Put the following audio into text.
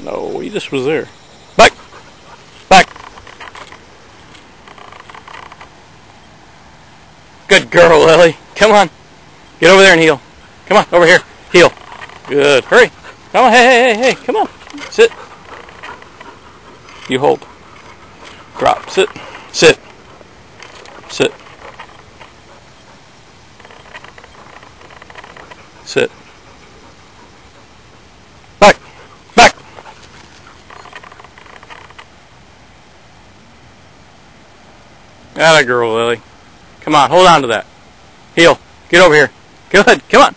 No, he just was there. Back! Back! Good girl, Lillie. Come on. Get over there and heel. Come on, over here. Heel. Good. Hurry. Come on. Hey, hey, hey, hey. Come on. Sit. You hold. Drop. Sit. Sit. Sit. Sit. Back. Back. Atta girl, Lillie. Come on, hold on to that. Heel. Get over here. Good. Come on.